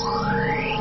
回。